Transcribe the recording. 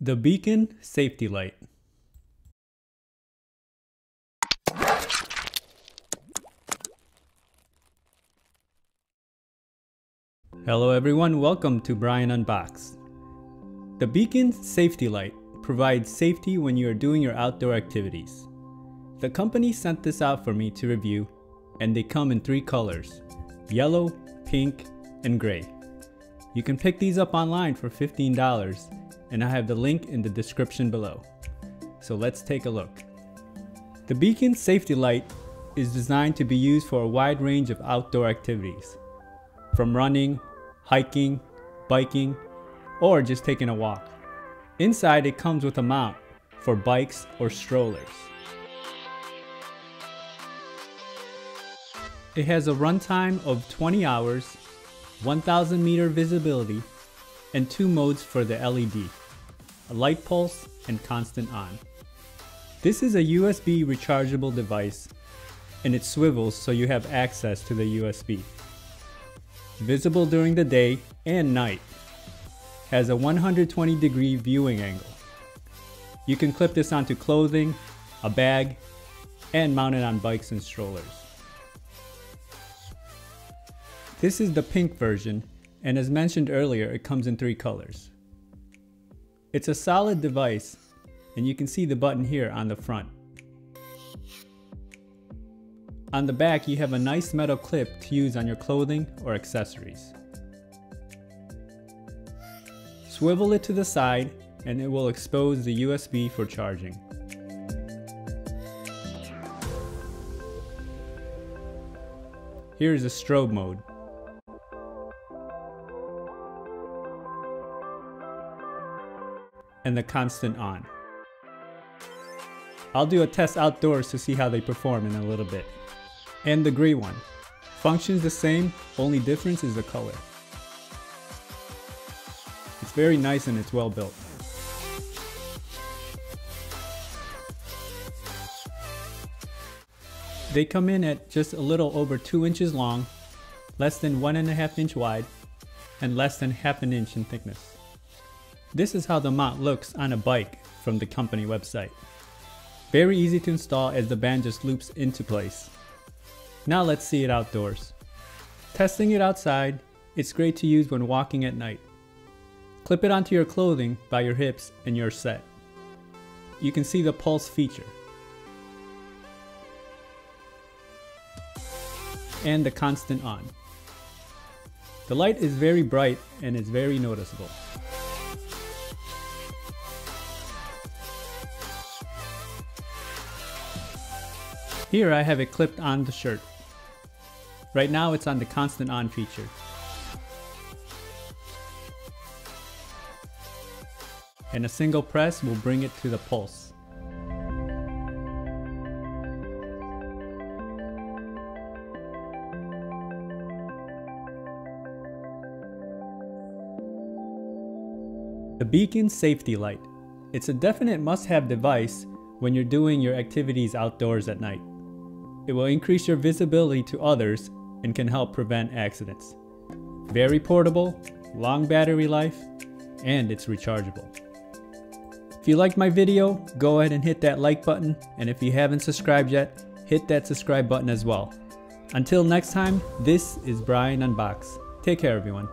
The Bkin Safety Light. Hello everyone, welcome to Brian Unboxed. The Bkin Safety Light provides safety when you are doing your outdoor activities. The company sent this out for me to review and they come in three colors, yellow, pink, and gray. You can pick these up online for $15 and I have the link in the description below. So let's take a look. The Bkin Safety Light is designed to be used for a wide range of outdoor activities, from running, hiking, biking, or just taking a walk. Inside it comes with a mount for bikes or strollers. It has a runtime of 20 hours, 1000 meter visibility, and two modes for the LED, a light pulse and constant on. This is a USB rechargeable device and it swivels so you have access to the USB. Visible during the day and night. Has a 120 degree viewing angle. You can clip this onto clothing, a bag, and mount it on bikes and strollers. This is the pink version, and as mentioned earlier, it comes in three colors. It's a solid device, and you can see the button here on the front. On the back, you have a nice metal clip to use on your clothing or accessories. Swivel it to the side and it will expose the USB for charging. Here is the strobe mode. And the constant on. I'll do a test outdoors to see how they perform in a little bit. And the gray one. Functions the same, only difference is the color. It's very nice and it's well built. They come in at just a little over 2 inches long, less than 1.5 inch wide, and less than half an inch in thickness. This is how the mount looks on a bike from the company website. Very easy to install as the band just loops into place. Now let's see it outdoors. Testing it outside, it's great to use when walking at night. Clip it onto your clothing by your hips and you're set. You can see the pulse feature. And the constant on. The light is very bright and is very noticeable. Here I have it clipped on the shirt. Right now it's on the constant on feature. And a single press will bring it to the pulse. The Bkin Safety Light. It's a definite must-have device when you're doing your activities outdoors at night. It will increase your visibility to others and can help prevent accidents. Very portable, long battery life, and it's rechargeable. If you liked my video, go ahead and hit that like button, and if you haven't subscribed yet, hit that subscribe button as well. Until next time, this is Brian Unboxed. Take care everyone.